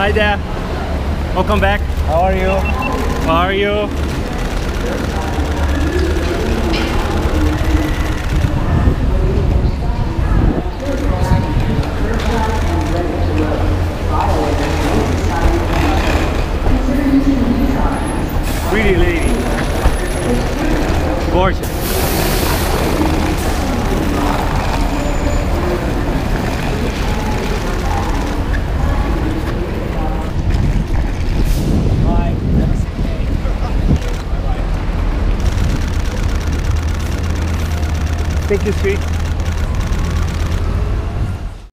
Hi there. Welcome back. How are you? How are you? Pretty lady. Gorgeous. Thank you, sweet.